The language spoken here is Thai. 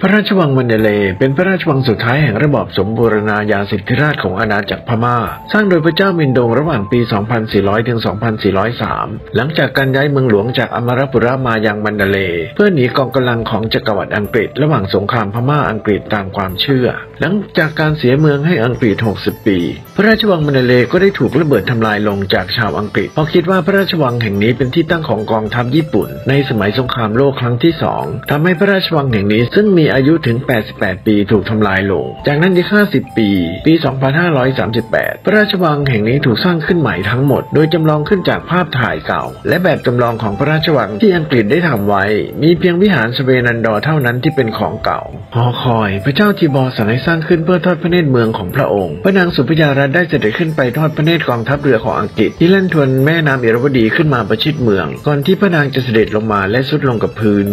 พระราชวังมันเดเลเป็นพระราชวังสุดท้ายแห่งระบอบสมบูรณาญาสิทธิราชของอาณาจักรพม่า สร้างโดยพระเจ้ามินดงระหว่างปี 2400 ถึง 2403 หลังจากการย้ายเมืองหลวงจากอมรปุระมายังมันเดเล เพื่อหนีกองกำลังของจักรวรรดิอังกฤษ ระหว่างสงครามพม่าอังกฤษตามความเชื่อ หลังจากการเสียเมืองให้อังกฤษ 60 ปี พระราชวังมันเดเลก็ได้ถูกระเบิดทำลายลงจากชาวอังกฤษเพราะคิดว่าพระราชวังแห่งนี้เป็นที่ตั้งของกองทัพญี่ปุ่น ในสมัยสงครามโลกครั้งที่สองทำให้พระราชวังแห่งนี้ซึ่งมีอายุถึง 88 ปีถูกทำลายลง จากนั้นอีก 50 ปี ปี 2538 พระราชวังแห่งนี้ถูกสร้างขึ้นใหม่ทั้งหมด โดยจำลองขึ้นจากภาพถ่ายเก่า และแบบจำลองของพระราชวังที่อังกฤษได้ทำไว้ มีเพียงวิหารชเวนันดอว์เท่านั้นที่เป็นของเก่า หอคอย พระเจ้าทีบอร์สั่งให้สร้างขึ้นเพื่อทอดพระเนตรเมืองของพระองค์ พระนางศุภยาลัตได้เสด็จขึ้นไปทอดพระเนตรกองทัพเรือของอังกฤษที่แล่นทวนแม่น้ำอิรวดีขึ้นมาประชิดเมือง ก่อนที่พระนางจะเสด็จลงมาและทรุดลงกับพื้น